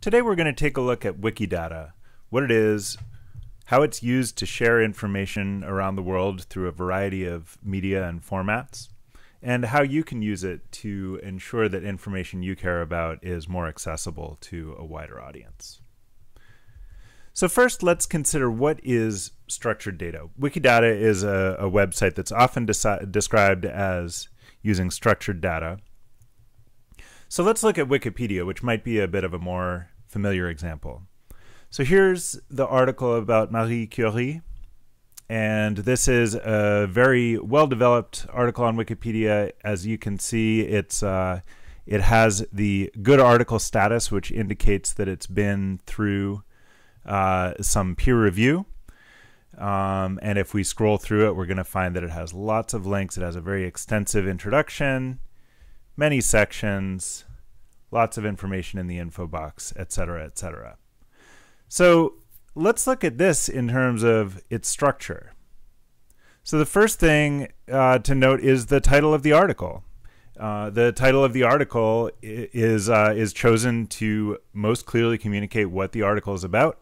Today we're going to take a look at Wikidata, what it is, how it's used to share information around the world through a variety of media and formats, and how you can use it to ensure that information you care about is more accessible to a wider audience. So first, let's consider what is structured data. Wikidata is a, a website that's often described as using structured data. So let's look at Wikipedia, which might be a bit of a more familiar example. So here's the article about Marie Curie. And this is a very well developed article on Wikipedia. As you can see, it's uh, it has the good article status, which indicates that it's been through uh, some peer review. Um, and if we scroll through it, we're going to find that it has lots of links. It has a very extensive introduction, many sections, lots of information in the info box, etc., etc. So let's look at this in terms of its structure. So the first thing uh, to note is the title of the article. Uh, the title of the article is uh, is chosen to most clearly communicate what the article is about,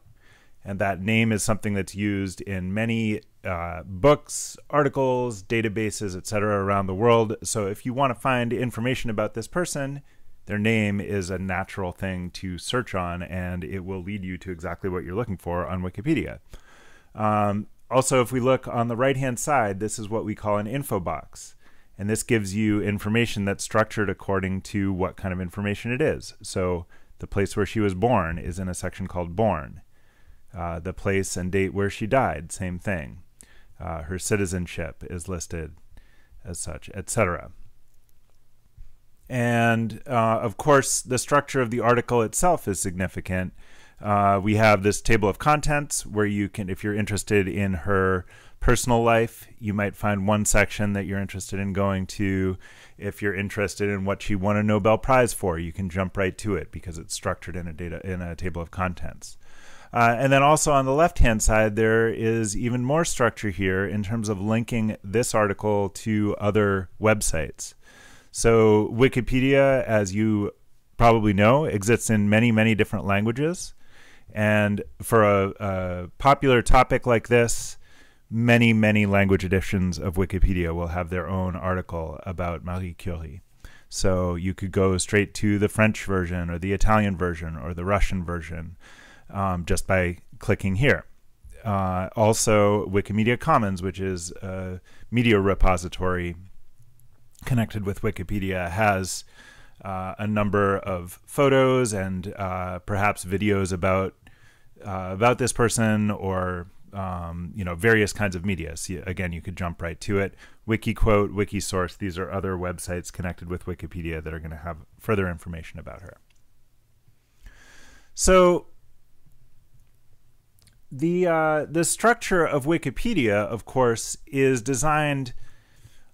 and that name is something that's used in many uh, books, articles, databases, etc., around the world. So if you want to find information about this person, their name is a natural thing to search on, and it will lead you to exactly what you're looking for on Wikipedia. Um, also, if we look on the right hand side, this is what we call an info box. And this gives you information that's structured according to what kind of information it is. So the place where she was born is in a section called Born. Uh, the place and date where she died, same thing. Uh, her citizenship is listed as such, etc. And uh, of course, the structure of the article itself is significant. Uh, we have this table of contents where you can, if you're interested in her personal life, you might find one section that you're interested in going to. If you're interested in what she won a Nobel Prize for, you can jump right to it because it's structured in a data in a table of contents. Uh, and then also on the left hand side, there is even more structure here in terms of linking this article to other websites. So, Wikipedia, as you probably know, exists in many, many different languages. And for a, a, popular topic like this, many, many language editions of Wikipedia will have their own article about Marie Curie. So you could go straight to the French version or the Italian version or the Russian version um, just by clicking here. Uh, also, Wikimedia Commons, which is a media repository connected with Wikipedia has uh, a number of photos and uh, perhaps videos about uh, about this person or um, you know various kinds of media. So again, you could jump right to it. WikiQuote, WikiSource. These are other websites connected with Wikipedia that are going to have further information about her. So the uh, the structure of Wikipedia, of course, is designed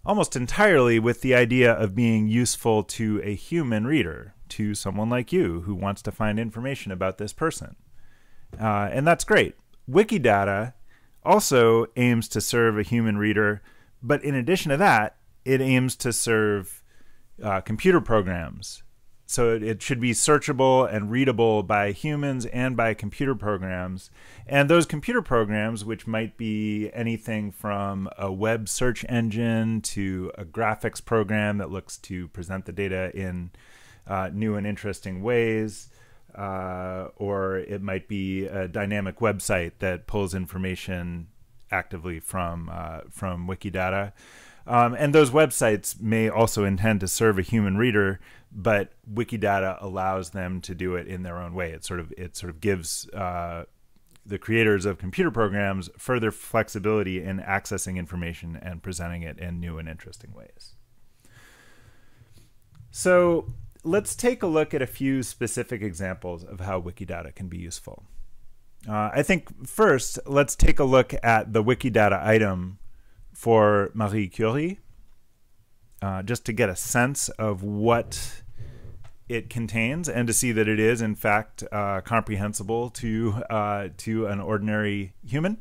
almost entirely with the idea of being useful to a human reader, to someone like you who wants to find information about this person. Uh, and that's great. Wikidata also aims to serve a human reader, but in addition to that, it aims to serve uh, computer programs so it, should be searchable and readable by humans and by computer programs. And those computer programs, which might be anything from a web search engine to a graphics program that looks to present the data in uh, new and interesting ways, uh, or it might be a dynamic website that pulls information actively from uh, from Wikidata. Um, and those websites may also intend to serve a human reader, but Wikidata allows them to do it in their own way. It sort of it sort of gives uh, the creators of computer programs further flexibility in accessing information and presenting it in new and interesting ways. So let's take a look at a few specific examples of how Wikidata can be useful. Uh, I think first, let's take a look at the Wikidata item for Marie Curie, uh, just to get a sense of what it contains and to see that it is in fact uh, comprehensible to uh, to an ordinary human.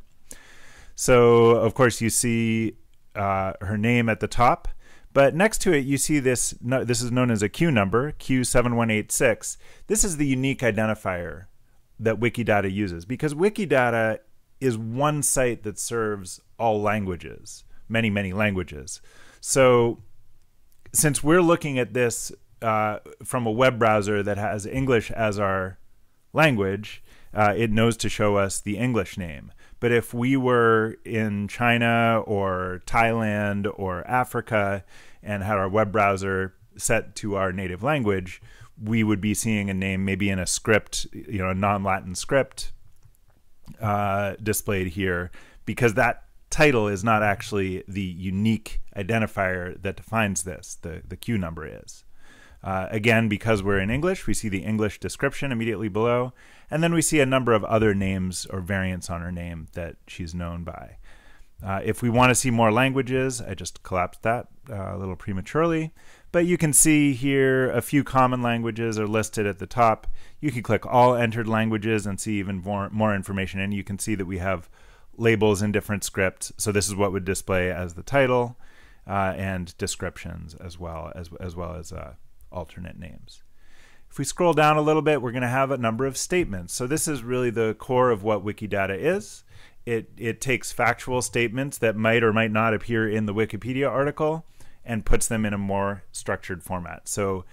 So of course you see uh, her name at the top, But next to it, you see this. This is known as a Q number, Q7186. This is the unique identifier that Wikidata uses because Wikidata is one site that serves all languages, many, many languages. So, since we're looking at this uh, from a web browser that has English as our language, uh, it knows to show us the English name. But if we were in China or Thailand or Africa and had our web browser set to our native language, we would be seeing a name maybe in a script, you know, a non Latin script uh, displayed here because that title is not actually the unique identifier that defines this, the, the Q number is. Uh, again, because we're in English, we see the English description immediately below, and then we see a number of other names or variants on her name that she's known by. Uh, if we want to see more languages, I just collapsed that uh, a little prematurely, but you can see here a few common languages are listed at the top. You can click all entered languages and see even more, more information, and you can see that we have labels in different scripts. So this is what would display as the title uh, and descriptions as well as as well as uh, alternate names. If we scroll down a little bit, we're going to have a number of statements. So this is really the core of what Wikidata is. It, it takes factual statements that might or might not appear in the Wikipedia article and puts them in a more structured format. So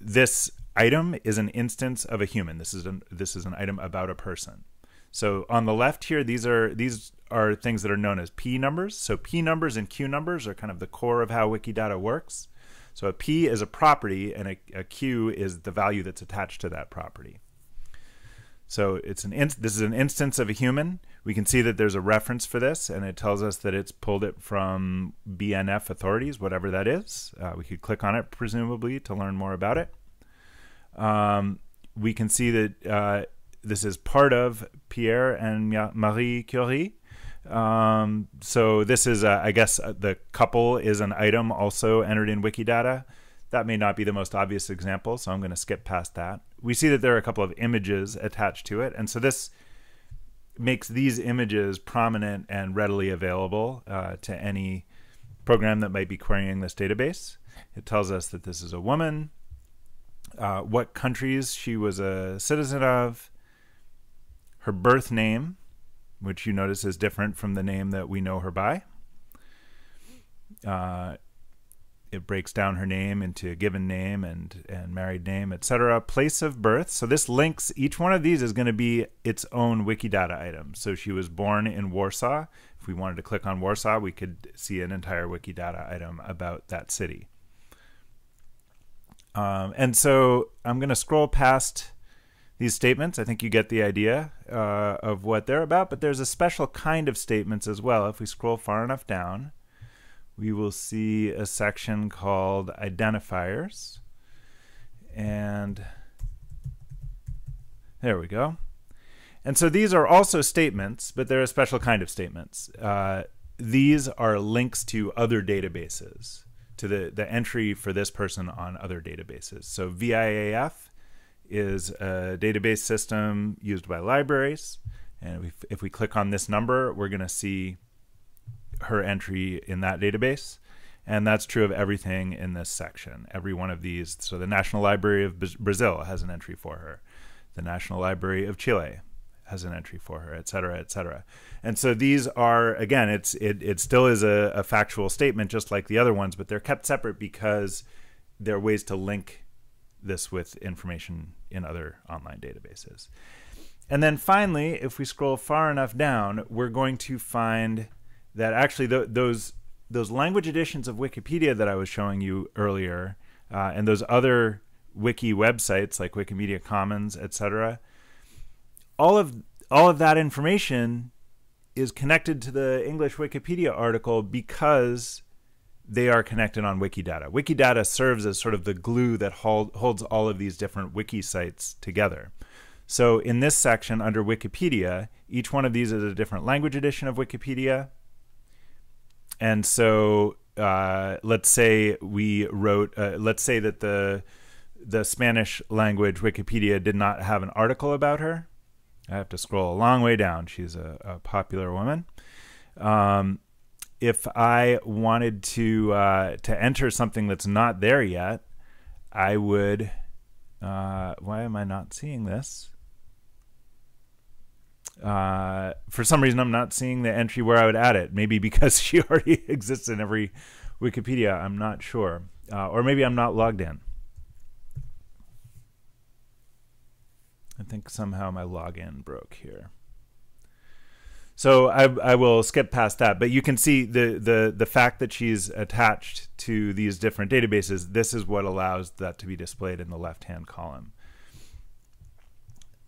this item is an instance of a human. This is an, this is an item about a person. So on the left here, these are these are things that are known as P numbers. So P numbers and Q numbers are kind of the core of how Wikidata works. So a P is a property, and a, a Q is the value that's attached to that property. So it's an this is an instance of a human. We can see that there's a reference for this, and it tells us that it's pulled it from BNF authorities, whatever that is. Uh, we could click on it, presumably, to learn more about it. Um, we can see that uh, this is part of Pierre and Marie Curie, um, so this is, uh, I guess, uh, the couple is an item also entered in Wikidata. That may not be the most obvious example, so I'm going to skip past that. We see that there are a couple of images attached to it, and so this makes these images prominent and readily available uh, to any program that might be querying this database. It tells us that this is a woman, uh, what countries she was a citizen of, her birth name, which you notice is different from the name that we know her by. Uh, it breaks down her name into a given name and and married name, etc. Place of birth. So this links each one of these is going to be its own Wikidata item. So she was born in Warsaw. If we wanted to click on Warsaw, we could see an entire Wikidata item about that city. Um, and so I'm going to scroll past these statements. I think you get the idea uh, of what they're about, but there's a special kind of statements as well. If we scroll far enough down, we will see a section called identifiers. And there we go. And so these are also statements, but they're a special kind of statements. Uh, these are links to other databases, to the, the entry for this person on other databases. So VIAF is a database system used by libraries. And if, if we click on this number, we're going to see her entry in that database. And that's true of everything in this section. Every one of these. So the National Library of Brazil has an entry for her. The National Library of Chile has an entry for her, et cetera, et cetera. And so these are again, it's it it still is a, a factual statement just like the other ones, but they're kept separate because there are ways to link this with information in other online databases. And then finally, if we scroll far enough down, we're going to find that actually th- those those language editions of Wikipedia that I was showing you earlier, uh, and those other wiki websites like Wikimedia Commons, etc. All of all of that information is connected to the English Wikipedia article because they are connected on Wikidata. Wikidata serves as sort of the glue that hold, holds all of these different wiki sites together. So in this section under Wikipedia, each one of these is a different language edition of Wikipedia. And so uh, let's say we wrote, uh, let's say that the the Spanish language Wikipedia did not have an article about her. I have to scroll a long way down. She's a, a popular woman. Um, if I wanted to uh, to enter something that's not there yet, I would. Uh, why am I not seeing this? Uh, for some reason, I'm not seeing the entry where I would add it. Maybe because she already exists in every Wikipedia. I'm not sure, uh, or maybe I'm not logged in. I think somehow my login broke here. So I, I will skip past that, but you can see the, the, the fact that she's attached to these different databases, this is what allows that to be displayed in the left-hand column.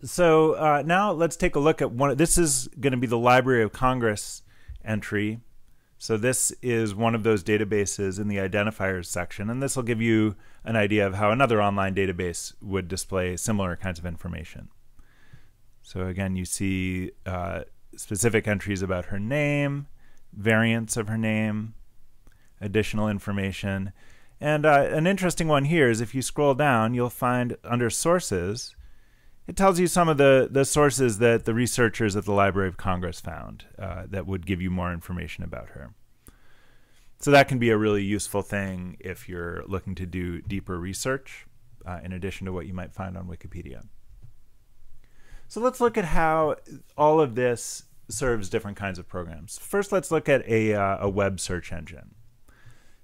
So uh, now let's take a look at one. This is going to be the Library of Congress entry. So this is one of those databases in the identifiers section, and this will give you an idea of how another online database would display similar kinds of information. So again, you see uh, specific entries about her name, variants of her name, additional information. And uh, an interesting one here is if you scroll down, you'll find under sources, it tells you some of the, the sources that the researchers at the Library of Congress found uh, that would give you more information about her. So that can be a really useful thing if you're looking to do deeper research uh, in addition to what you might find on Wikipedia. So let's look at how all of this serves different kinds of programs. First, let's look at a, uh, a web search engine.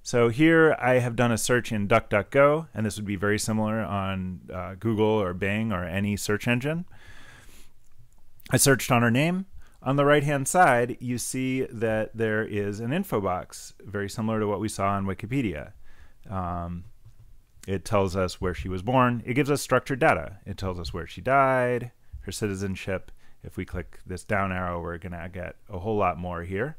So here I have done a search in DuckDuckGo, and this would be very similar on uh, Google or Bing or any search engine. I searched on her name. On the right hand side, you see that there is an info box, very similar to what we saw on Wikipedia. Um, it tells us where she was born. It gives us structured data. It tells us where she died, her citizenship, if we click this down arrow, we're going to get a whole lot more here.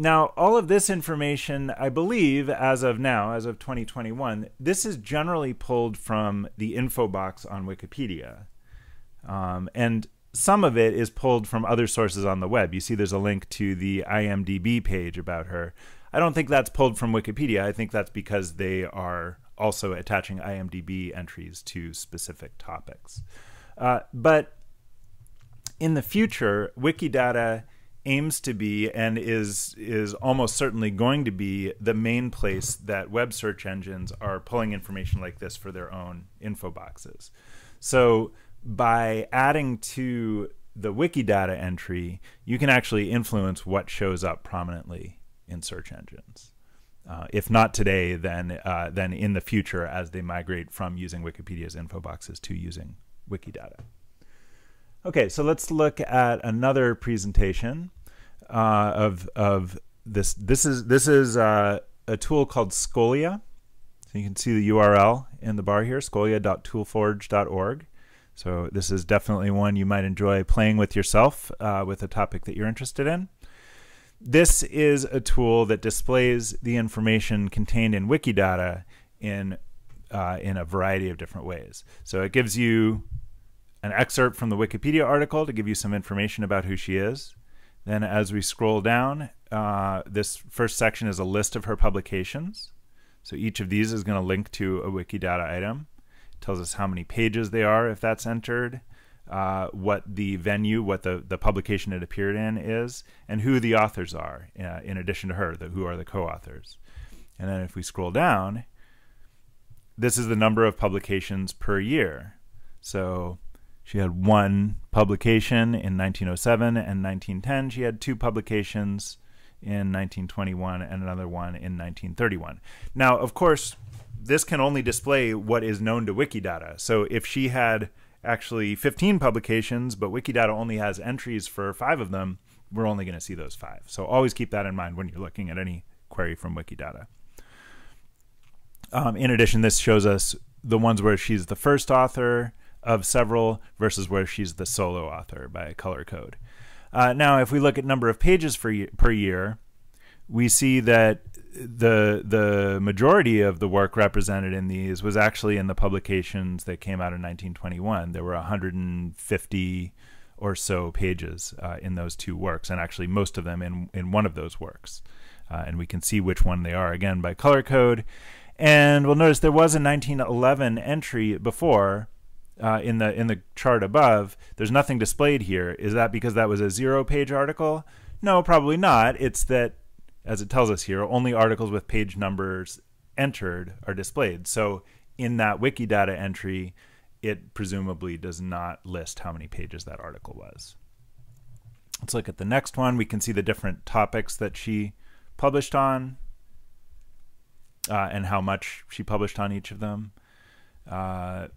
Now, all of this information, I believe, as of now, as of 2021, this is generally pulled from the info box on Wikipedia. Um, and some of it is pulled from other sources on the web. You see there's a link to the IMDb page about her. I don't think that's pulled from Wikipedia. I think that's because they are also attaching IMDb entries to specific topics. Uh, but in the future, Wikidata aims to be and is is almost certainly going to be the main place that web search engines are pulling information like this for their own info boxes. So by adding to the Wikidata entry, you can actually influence what shows up prominently in search engines. Uh, if not today, then uh, then in the future, as they migrate from using Wikipedia's info boxes to using Wikidata. Okay, so let's look at another presentation uh, of of this. This is this is uh, a tool called Scholia. So you can see the URL in the bar here, scholia.toolforge.org. So this is definitely one you might enjoy playing with yourself uh, with a topic that you're interested in. This is a tool that displays the information contained in Wikidata in uh, in a variety of different ways. So it gives you an excerpt from the Wikipedia article to give you some information about who she is. Then, as we scroll down, uh, this first section is a list of her publications. So each of these is going to link to a Wikidata item. It tells us how many pages they are if that's entered, uh, what the venue, what the, the publication it appeared in is, and who the authors are, uh, in addition to her, the, who are the co authors. And then if we scroll down, this is the number of publications per year. So she had one publication in 1907 and 1910. She had two publications in 1921 and another one in 1931. Now, of course, this can only display what is known to Wikidata. So if she had actually 15 publications, but Wikidata only has entries for five of them, we're only going to see those five. So always keep that in mind when you're looking at any query from Wikidata. Um, in addition, this shows us the ones where she's the first author, of several versus where she's the solo author by color code. Uh, now, if we look at number of pages for, per year, we see that the the majority of the work represented in these was actually in the publications that came out in 1921. There were 150 or so pages uh, in those two works, and actually most of them in in one of those works. Uh, and we can see which one they are again by color code. And we'll notice there was a 1911 entry before uh, in the in the chart above, there's nothing displayed here. Is that because that was a zero page article? No, probably not. It's that, as it tells us here, only articles with page numbers entered are displayed. So in that Wikidata entry, it presumably does not list how many pages that article was. Let's look at the next one. We can see the different topics that she published on uh, and how much she published on each of them. Uh,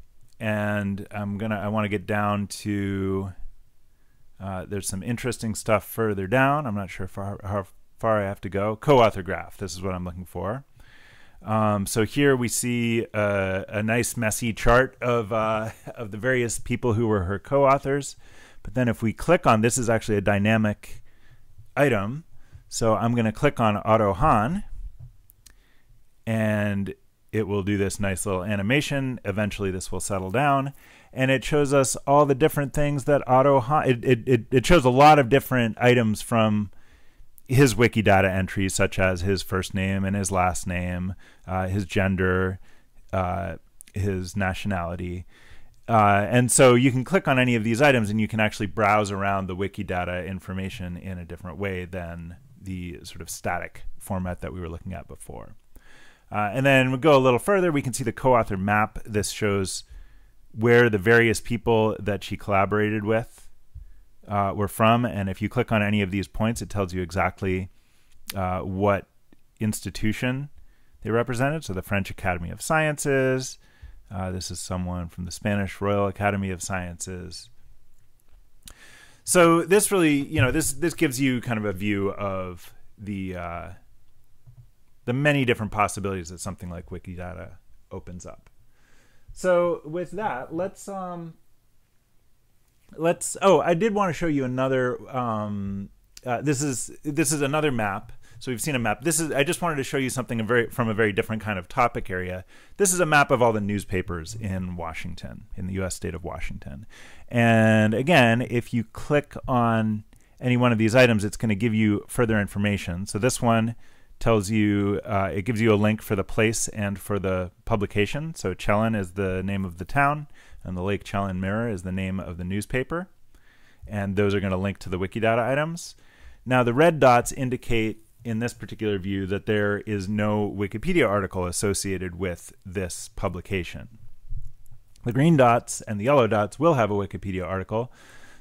and I'm gonna I want to get down to uh, there's some interesting stuff further down. I'm not sure far, how far I have to go. Co-author graph. This is what I'm looking for. Um, so here we see a, a nice messy chart of uh, of the various people who were her co-authors. But then if we click on this is actually a dynamic item. So I'm going to click on Otto Hahn and it will do this nice little animation. Eventually this will settle down and it shows us all the different things that Otto it, it, it shows a lot of different items from his Wikidata entries, such as his first name and his last name, uh, his gender, uh, his nationality. Uh, and so you can click on any of these items and you can actually browse around the Wikidata information in a different way than the sort of static format that we were looking at before. Uh, and then we go a little further, we can see the co author map. This shows where the various people that she collaborated with uh, were from. And if you click on any of these points, it tells you exactly uh, what institution they represented. So the French Academy of Sciences. Uh, this is someone from the Spanish Royal Academy of Sciences. So this really, you know, this this gives you kind of a view of the uh, the many different possibilities that something like Wikidata opens up. So with that, let's um let's oh i did want to show you another um, uh, this is this is another map. So we've seen a map. This is i just wanted to show you something very from a very different kind of topic area. This is a map of all the newspapers in washington in the us state of washington. And again if you click on any one of these items it's going to give you further information. So this one tells you uh, it gives you a link for the place and for the publication so Chelan is the name of the town and the Lake Chelan Mirror is the name of the newspaper. And those are going to link to the Wikidata items. Now, the red dots indicate in this particular view that there is no Wikipedia article associated with this publication. The green dots and the yellow dots will have a Wikipedia article.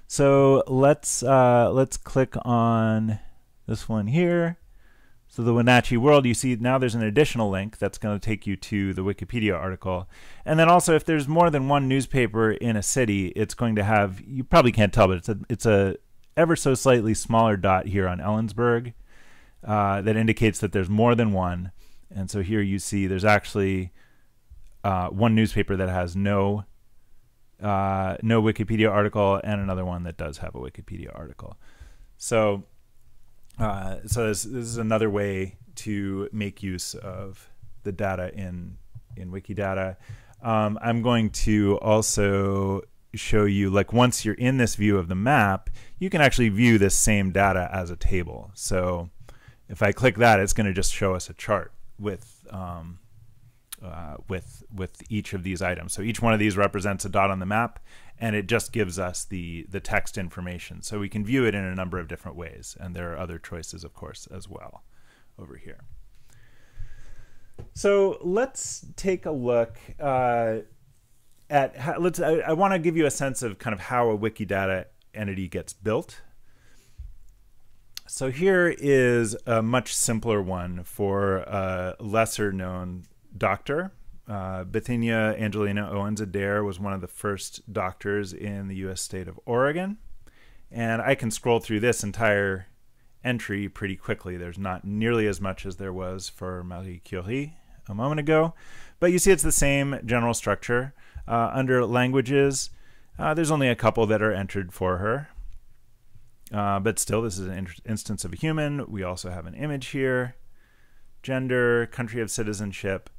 So let's uh, let's click on this one here. So the Wenatchee World, you see now there's an additional link that's going to take you to the Wikipedia article. And then also if there's more than one newspaper in a city, it's going to have you probably can't tell, but it's a it's a ever so slightly smaller dot here on Ellensburg uh, that indicates that there's more than one. And so here you see there's actually uh, one newspaper that has no uh, no Wikipedia article and another one that does have a Wikipedia article. So uh, so this, this is another way to make use of the data in in Wikidata. Um, I'm going to also show you like once you're in this view of the map, you can actually view this same data as a table. So if I click that, it's going to just show us a chart with um, uh, with with each of these items. So each one of these represents a dot on the map, and it just gives us the the text information. So we can view it in a number of different ways, and there are other choices, of course, as well over here. So let's take a look uh, at let's. I, I want to give you a sense of kind of how a Wikidata entity gets built. So here is a much simpler one for a lesser known doctor uh, Angelina Owens Adair was one of the first doctors in the U.S. state of Oregon. And I can scroll through this entire entry pretty quickly. There's not nearly as much as there was for Marie Curie a moment ago. But you see it's the same general structure. Uh, under languages, uh, there's only a couple that are entered for her. Uh, but still, this is an instance of a human. We also have an image here, gender, country of citizenship,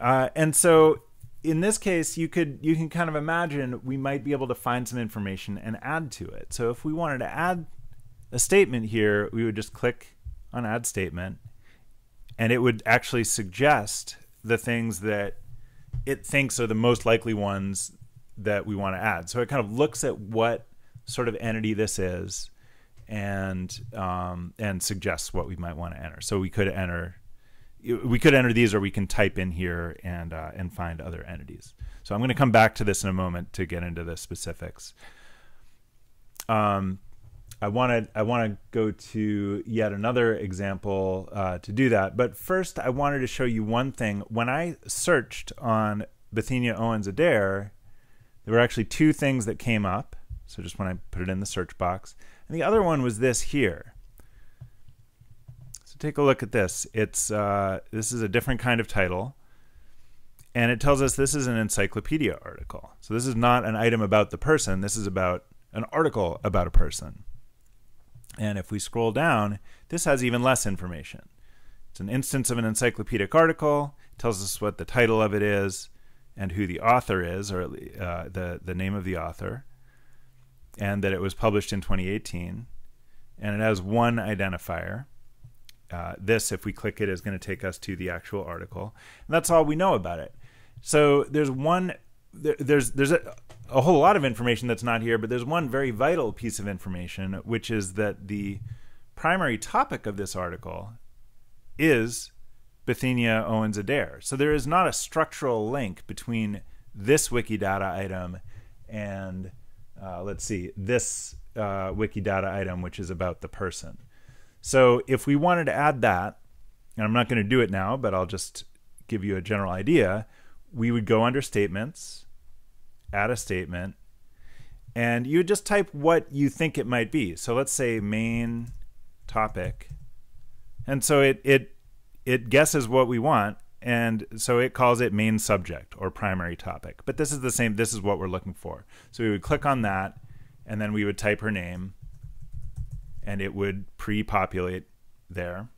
uh, and so in this case, you could you can kind of imagine we might be able to find some information and add to it. So if we wanted to add a statement here, we would just click on add statement and it would actually suggest the things that it thinks are the most likely ones that we want to add. So it kind of looks at what sort of entity this is and um, and suggests what we might want to enter. So we could enter we could enter these, or we can type in here and uh, and find other entities. So I'm going to come back to this in a moment to get into the specifics. Um, I want to I want to go to yet another example uh, to do that. But first, I wanted to show you one thing. When I searched on Bethenia Owens Adair, there were actually two things that came up. So just when I put it in the search box, and the other one was this here. Take a look at this. It's uh, this is a different kind of title, and it tells us this is an encyclopedia article. So this is not an item about the person. This is about an article about a person. And if we scroll down, this has even less information. It's an instance of an encyclopedic article. It tells us what the title of it is and who the author is, or uh, the, the name of the author, and that it was published in 2018. And it has one identifier. Uh, this, if we click it, is going to take us to the actual article. And that's all we know about it. So there's one, there, there's, there's a, a whole lot of information that's not here, but there's one very vital piece of information, which is that the primary topic of this article is Bethenia Owens Adair. So there is not a structural link between this Wikidata item and, uh, let's see, this uh, Wikidata item, which is about the person. So if we wanted to add that, and I'm not going to do it now, but I'll just give you a general idea, we would go under statements add a statement, and you would just type what you think it might be. So let's say main topic. And so it it it guesses what we want and so it calls it main subject or primary topic. But this is the same this is what we're looking for. So we would click on that and then we would type her name and it would pre-populate there.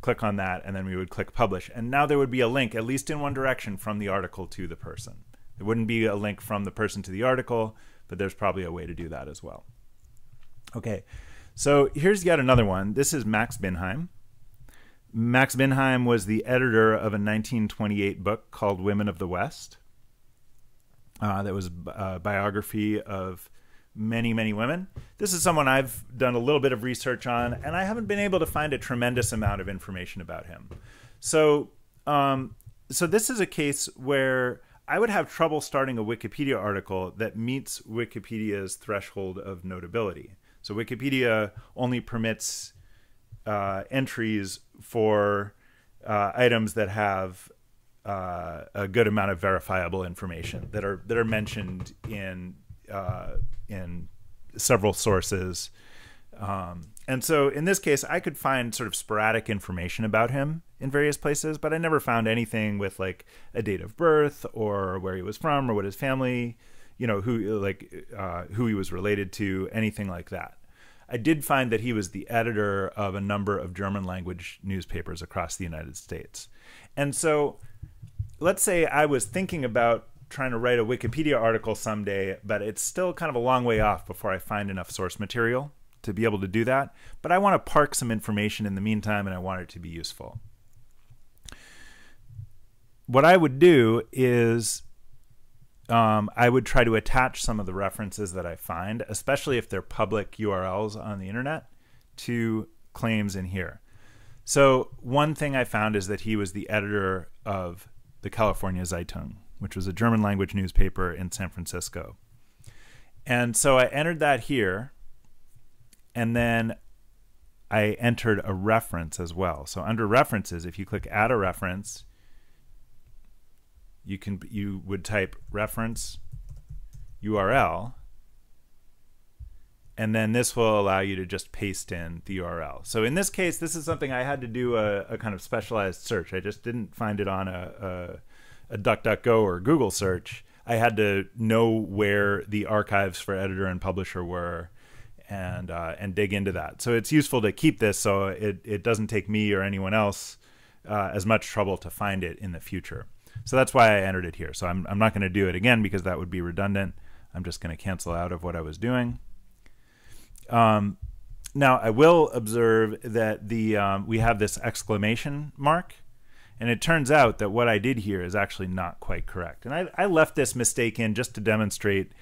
Click on that and then we would click publish. And now there would be a link at least in one direction from the article to the person. It wouldn't be a link from the person to the article, but there's probably a way to do that as well. Okay, so here's yet another one. This is Max Binheim. Max Binheim was the editor of a 1928 book called Women of the West. Uh, that was a biography of many, many women. This is someone I've done a little bit of research on, and I haven't been able to find a tremendous amount of information about him. So, um, so this is a case where I would have trouble starting a Wikipedia article that meets Wikipedia's threshold of notability. So Wikipedia only permits uh, entries for uh, items that have uh, a good amount of verifiable information that are that are mentioned in uh, in several sources. Um, and so in this case, I could find sort of sporadic information about him in various places, but I never found anything with like a date of birth or where he was from or what his family, you know, who like uh, who he was related to, anything like that. I did find that he was the editor of a number of German language newspapers across the United States. And so let's say I was thinking about trying to write a Wikipedia article someday, but it's still kind of a long way off before I find enough source material to be able to do that. But I want to park some information in the meantime and I want it to be useful what I would do is um, I would try to attach some of the references that I find, especially if they're public URLs on the internet, to claims in here. So, one thing I found is that he was the editor of the California Zeitung, which was a German language newspaper in San Francisco. And so I entered that here, and then I entered a reference as well. So, under references, if you click add a reference, you can you would type reference URL and then this will allow you to just paste in the URL. So in this case, this is something I had to do a, a kind of specialized search. I just didn't find it on a, a, a DuckDuckGo or Google search. I had to know where the archives for editor and publisher were and uh, and dig into that. So it's useful to keep this so it, it doesn't take me or anyone else uh, as much trouble to find it in the future. So that's why I entered it here. So I'm, I'm not going to do it again because that would be redundant. I'm just going to cancel out of what I was doing. Um, now I will observe that the um, we have this exclamation mark, and it turns out that what I did here is actually not quite correct. And I, I left this mistake in just to demonstrate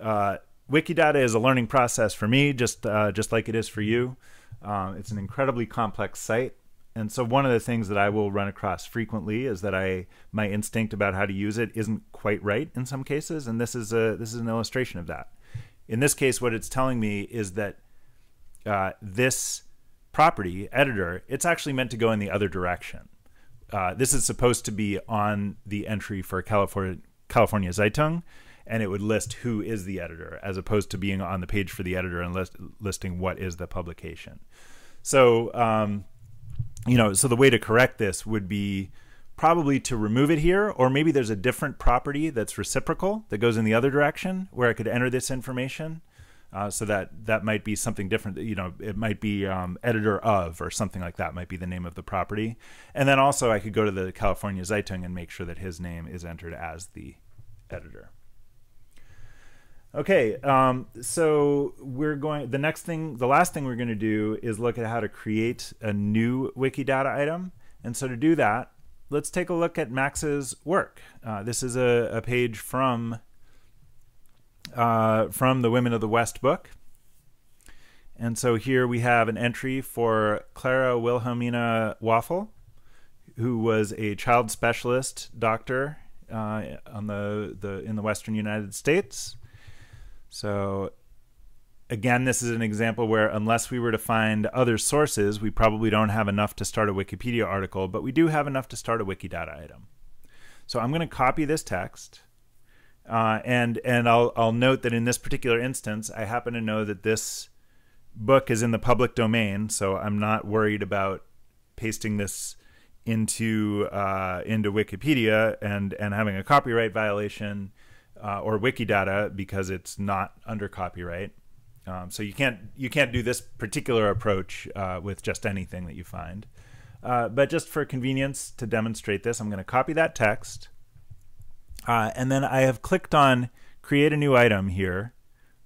uh, Wikidata is a learning process for me, just uh, just like it is for you. Um, it's an incredibly complex site, and so one of the things that I will run across frequently is that I my instinct about how to use it isn't quite right in some cases, and this is a this is an illustration of that. In this case, what it's telling me is that uh, this property editor it's actually meant to go in the other direction. Uh, this is supposed to be on the entry for California California Zeitung, and it would list who is the editor as opposed to being on the page for the editor and list, listing what is the publication. So, um, you know, so the way to correct this would be probably to remove it here, or maybe there's a different property that's reciprocal that goes in the other direction where I could enter this information. Uh, so that that might be something different. You know, it might be um, editor of or something like that. Might be the name of the property, and then also I could go to the California Zeitung and make sure that his name is entered as the editor. Okay, um, so we're going. The next thing, the last thing we're going to do is look at how to create a new Wikidata item. And so to do that, let's take a look at Max's work. Uh, this is a, a page from uh, from the Women of the West book. And so here we have an entry for Clara Wilhelmina Waffle, who was a child specialist doctor uh, on the, the in the Western United States. So again, this is an example where unless we were to find other sources, we probably don't have enough to start a Wikipedia article, but we do have enough to start a Wikidata item. So I'm going to copy this text. Uh, and and I'll I'll note that in this particular instance, I happen to know that this book is in the public domain, so I'm not worried about pasting this into uh, into Wikipedia and and having a copyright violation uh, or Wikidata because it's not under copyright. Um, so you can't you can't do this particular approach uh, with just anything that you find. Uh, but just for convenience to demonstrate this, I'm going to copy that text, uh, and then I have clicked on create a new item here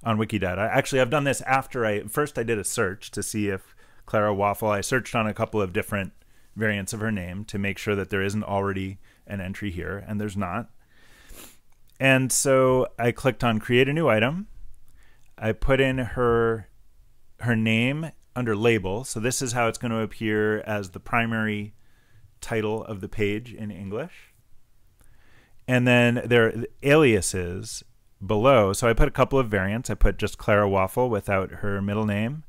on Wikidata. Actually, I've done this after I first I did a search to see if Clara Waffle. I searched on a couple of different variants of her name to make sure that there isn't already an entry here, and there's not. And so I clicked on create a new item. I put in her her name under label. So this is how it's going to appear as the primary title of the page in English. And then there are aliases below. So I put a couple of variants. I put just Clara Waffle without her middle name.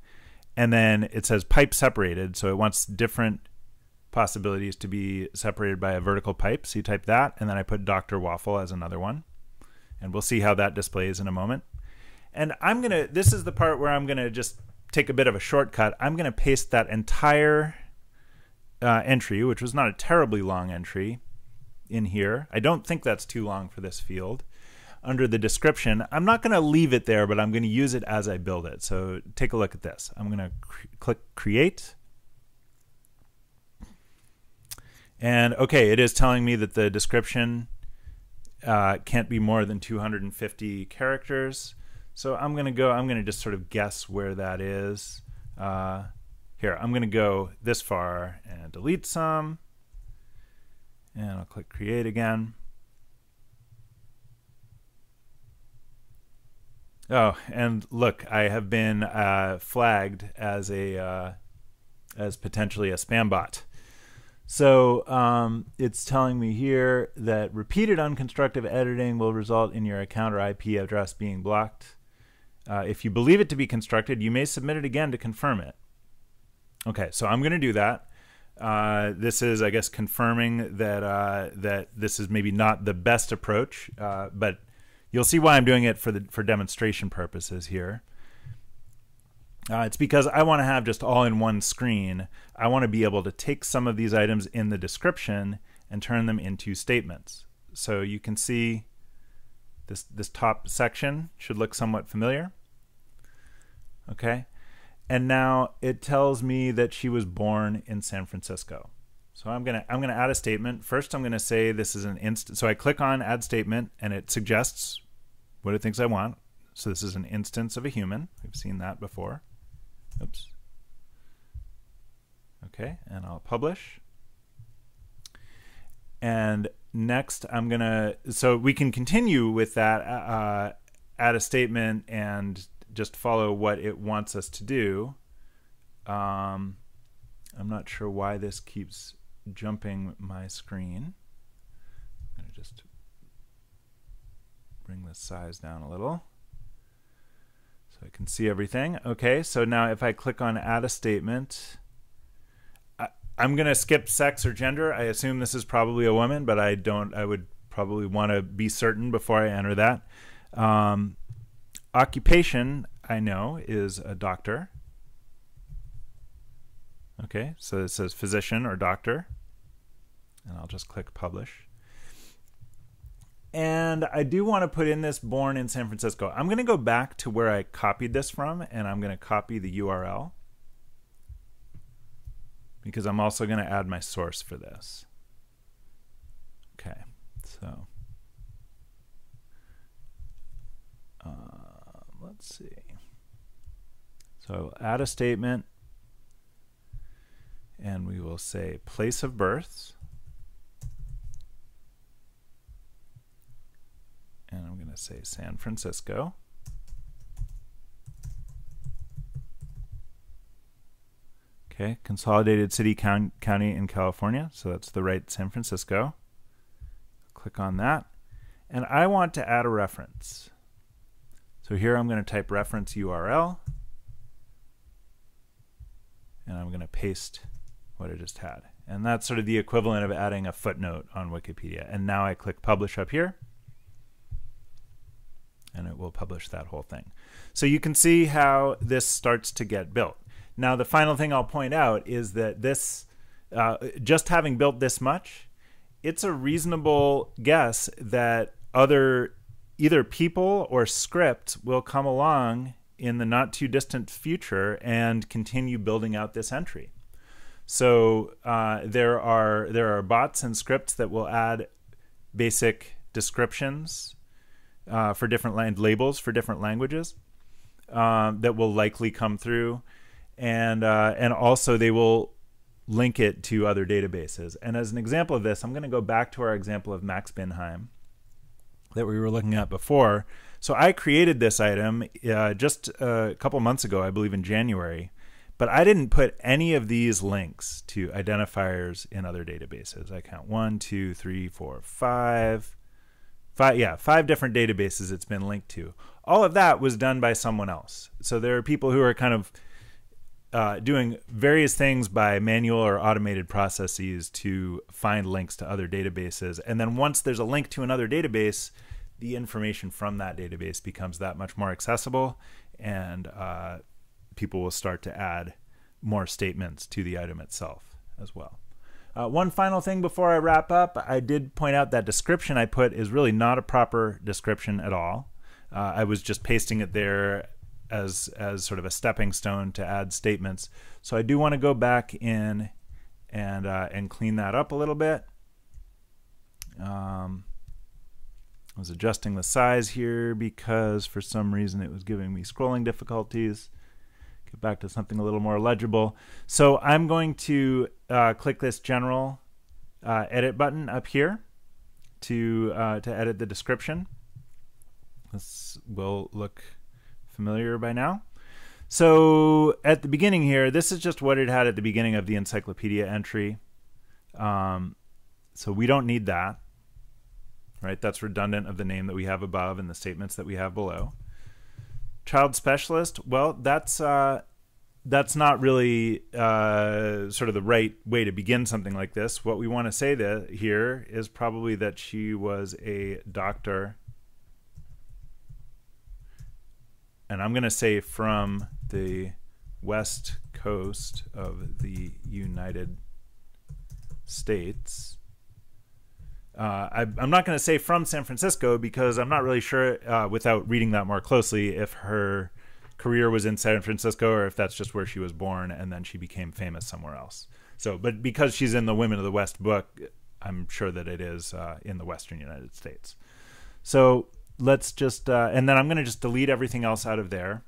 And then it says pipe separated. So it wants different possibilities to be separated by a vertical pipe. So you type that. And then I put Dr. Waffle as another one and we'll see how that displays in a moment. And I'm going to, this is the part where I'm going to just take a bit of a shortcut. I'm going to paste that entire uh, entry, which was not a terribly long entry, in here. I don't think that's too long for this field. Under the description, I'm not going to leave it there, but I'm going to use it as I build it. So take a look at this. I'm going to click Create. And okay, it is telling me that the description uh, can't be more than 250 characters. So I'm going to go, I'm going to just sort of guess where that is. Uh, here, I'm going to go this far and delete some. And I'll click create again. Oh, and look, I have been uh, flagged as a uh, as potentially a spam bot. So um, it's telling me here that repeated unconstructive editing will result in your account or IP address being blocked. Uh, if you believe it to be constructed, you may submit it again to confirm it. Okay, so I'm going to do that. Uh, this is, I guess, confirming that uh, that this is maybe not the best approach, uh, but you'll see why I'm doing it for the for demonstration purposes here. Uh, it's because I want to have just all in one screen. I want to be able to take some of these items in the description and turn them into statements. So you can see this, this top section should look somewhat familiar. Okay. And now it tells me that she was born in San Francisco. So I'm gonna I'm gonna add a statement. First, I'm gonna say this is an instance. So I click on add statement, and it suggests what it thinks I want. So this is an instance of a human. We've seen that before. Oops. Okay, and I'll publish. And next I'm gonna, so we can continue with that uh, add a statement and just follow what it wants us to do. Um, I'm not sure why this keeps jumping my screen. I'm going to just bring the size down a little so I can see everything. Okay, so now if I click on add a statement, I, I'm going to skip sex or gender. I assume this is probably a woman, but I don't, I would probably want to be certain before I enter that. Um, occupation, I know, is a doctor. Okay, so it says physician or doctor. And I'll just click publish. And I do want to put in this born in San Francisco. I'm going to go back to where I copied this from and I'm going to copy the URL because I'm also going to add my source for this. Okay, so let's see. So add a statement and we will say place of birth. And I'm going to say San Francisco. Okay, consolidated city county in California. So that's the right San Francisco. Click on that. And I want to add a reference. So here I'm going to type reference URL. And I'm going to paste what I just had. And that's sort of the equivalent of adding a footnote on Wikipedia. And now I click publish up here and it will publish that whole thing. So you can see how this starts to get built. Now the final thing I'll point out is that this, uh, just having built this much, it's a reasonable guess that other either people or script will come along in the not too distant future and continue building out this entry. So uh, there are there are bots and scripts that will add basic descriptions uh, for different land labels for different languages um, that will likely come through, and uh, and also they will link it to other databases. And as an example of this, I'm going to go back to our example of Max Binheim that we were looking at before. So I created this item uh, just a couple months ago, I believe in January, but I didn't put any of these links to identifiers in other databases. I count one, two, three, four, five, five, yeah, five different databases it's been linked to. All of that was done by someone else. So there are people who are kind of uh, doing various things by manual or automated processes to find links to other databases. And then once there's a link to another database, the information from that database becomes that much more accessible and uh, people will start to add more statements to the item itself as well. Uh, one final thing before I wrap up, I did point out that description I put is really not a proper description at all. Uh, I was just pasting it there as as sort of a stepping stone to add statements. So I do want to go back in and uh, and clean that up a little bit. Um, I was adjusting the size here because for some reason it was giving me scrolling difficulties get back to something a little more legible. So I'm going to uh, click this general uh, edit button up here to uh, to edit the description. This will look familiar by now. So at the beginning here, this is just what it had at the beginning of the encyclopedia entry. Um, so we don't need that, right? That's redundant of the name that we have above and the statements that we have below. Child specialist well that's uh, that's not really uh, sort of the right way to begin something like this. What we want to say that here is probably that she was a doctor. And i'm going to say from the west coast of the united states uh, I, am not going to say from San Francisco because I'm not really sure, uh, without reading that more closely, if her career was in San Francisco or if that's just where she was born and then she became famous somewhere else. So, but because she's in the Women of the West book, I'm sure that it is uh, in the Western United States. So let's just, uh, and then I'm going to just delete everything else out of there.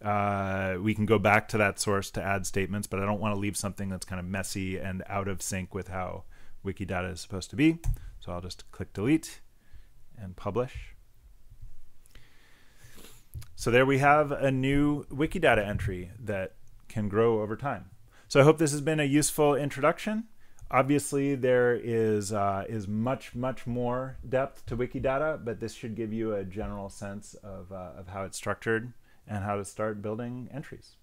Uh, we can go back to that source to add statements, but I don't want to leave something that's kind of messy and out of sync with how Wikidata is supposed to be. So I'll just click delete and publish. So there we have a new Wikidata entry that can grow over time. So I hope this has been a useful introduction. Obviously, there is uh, is much much more depth to Wikidata, but this should give you a general sense of uh, of how it's structured and how to start building entries.